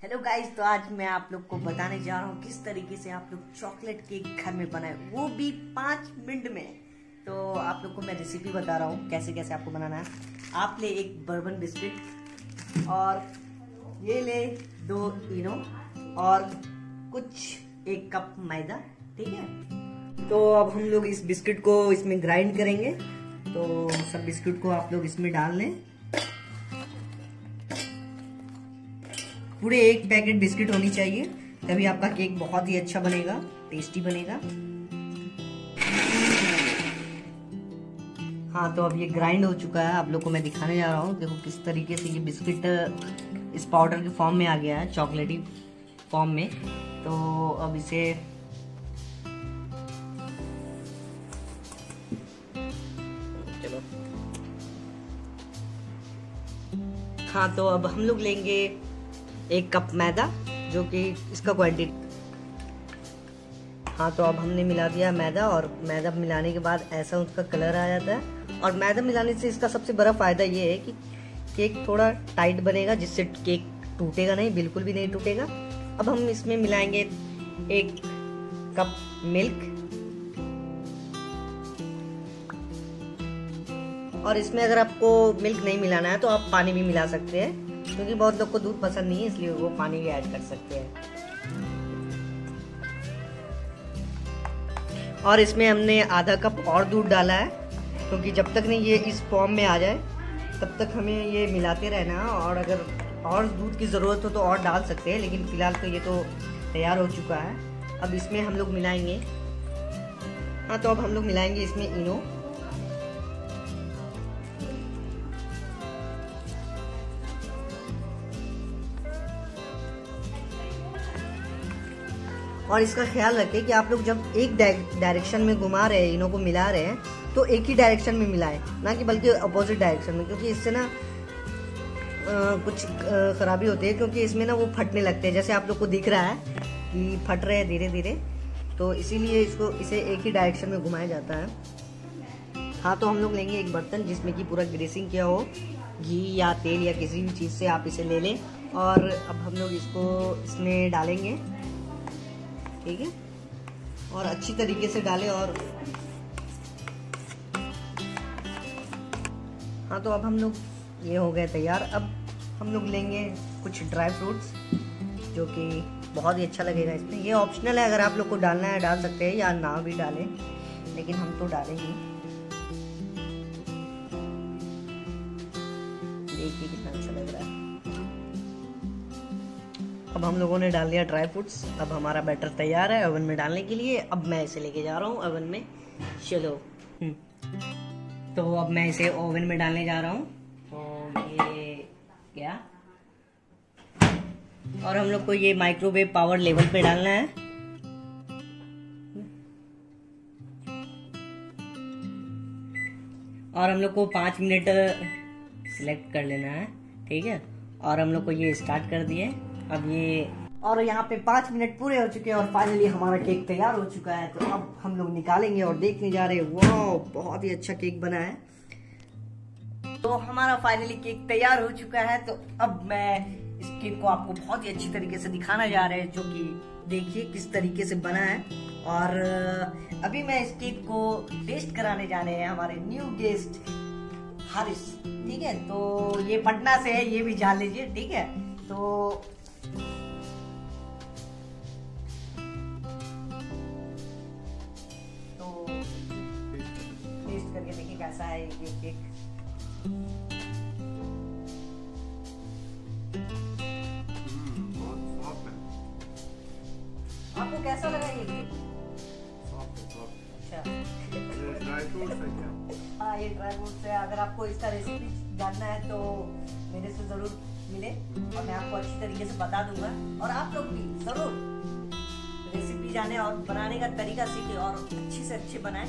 Hello guys तो आज मैं आप लोग को बताने जा रहा हूँ किस तरीके से आप लोग चॉकलेट केक घर में बनाए। वो भी पाँच मिनट में। तो आप लोग को मैं रेसिपी बता रहा हूँ कैसे कैसे आपको बनाना है। आप ले एक बर्बन बिस्किट और ये ले दो इनो और कुछ एक कप मैदा, ठीक है? तो अब हम लोग इस बिस्किट को इसमें ग्राइंड करेंगे। तो सब बिस्किट को आप लोग इसमें डाल लें। पूरे एक पैकेट बिस्किट होनी चाहिए, तभी आपका केक बहुत ही अच्छा बनेगा टेस्टी बनेगा। हाँ तो अब ये ग्राइंड हो चुका है। आप लोग को मैं दिखाने जा रहा हूँ, देखो किस तरीके से ये बिस्किट, इस पाउडर के फॉर्म में आ गया है चॉकलेटी फॉर्म में। तो अब इसे हाँ तो अब हम लोग लेंगे एक कप मैदा, जो कि इसका क्वांटिटी हाँ तो अब हमने मिला दिया मैदा, और मैदा मिलाने के बाद ऐसा उसका कलर आ जाता है। और मैदा मिलाने से इसका सबसे बड़ा फ़ायदा ये है कि केक थोड़ा टाइट बनेगा, जिससे केक टूटेगा नहीं, बिल्कुल भी नहीं टूटेगा। अब हम इसमें मिलाएँगे एक कप मिल्क और इसमें अगर आपको मिल्क नहीं मिलाना है तो आप पानी भी मिला सकते हैं, क्योंकि बहुत लोग को दूध पसंद नहीं है, इसलिए वो पानी भी ऐड कर सकते हैं। और इसमें हमने आधा कप और दूध डाला है, क्योंकि जब तक नहीं ये इस फॉर्म में आ जाए, तब तक हमें ये मिलाते रहना और अगर और दूध की ज़रूरत हो तो और डाल सकते हैं, लेकिन फ़िलहाल तो ये तो तैयार हो चुका है। अब इसमें हम लोग मिलाएँगे। हाँ तो अब हम लोग मिलाएँगे इसमें इनो। और इसका ख्याल रखें कि आप लोग जब एक डायरेक्शन में घुमा रहे हैं, इनों को मिला रहे हैं तो एक ही डायरेक्शन में मिलाएँ ना कि बल्कि अपोजिट डायरेक्शन में, क्योंकि इससे ना कुछ खराबी होती है, क्योंकि इसमें ना वो फटने लगते हैं। जैसे आप लोग को दिख रहा है कि फट रहे हैं धीरे धीरे तो इसीलिए इसको, इसे एक ही डायरेक्शन में घुमाया जाता है। हाँ तो हम लोग लेंगे एक बर्तन, जिसमें कि पूरा ग्रेसिंग किया हो, घी या तेल या किसी भी चीज़ से आप इसे ले लें। और अब हम लोग इसको, इसमें डालेंगे। ठीक है? और अच्छी तरीके से डालें और हाँ तो अब हम लोग ये हो गए तैयार। अब हम लोग लेंगे कुछ ड्राई फ्रूट्स जो कि बहुत ही अच्छा लगेगा इसमें। ये ऑप्शनल है, अगर आप लोग को डालना है, डाल सकते हैं, या ना भी डालें, लेकिन हम तो डालेंगे। देखिए कितना अच्छा लग रहा है। अब हम लोगों ने डाल दिया ड्राई फ्रूट्स अब हमारा बैटर तैयार है ओवन में डालने के लिए। अब मैं इसे लेके जा रहा हूँ ओवन में। चलो। तो अब मैं इसे ओवन में डालने जा रहा हूँ। तो ये क्या? और हम लोग को ये माइक्रोवेव पावर लेवल पे डालना है। और हम लोग को पाँच मिनट सिलेक्ट कर लेना है। ठीक है? और हम लोग को ये स्टार्ट कर दिए। अब ये और यहाँ पे पाँच मिनट पूरे हो चुके हैं और फाइनली हमारा केक तैयार हो चुका है तो अब हम लोग निकालेंगे और देखने जा रहे हैं। वाह बहुत ही अच्छा केक बना है। तो हमारा फाइनली केक तैयार हो चुका है तो अब मैं इस केक को आपको बहुत ही अच्छी तरीके से दिखाना जा रहे हैं, जो कि देखिए किस तरीके से बना है। और अभी मैं इस केक को टेस्ट कराने जाने हैं हमारे न्यू गेस्ट हारिस ठीक है? तो ये पटना से है, ये भी जान लीजिए, ठीक है? तो टेस्ट करके कैसा है ये आपको कैसा लगा ये केक अच्छा हाँ ये ड्राई फ्रूट है अगर आपको इसका रेसिपी जानना है तो मेरे से ज़रूर मिले और मैं आपको अच्छी तरीके से बता दूँगा। और आप लोग भी ज़रूर रेसिपी जाने और बनाने का तरीका सीखे और अच्छी से अच्छे बनाए।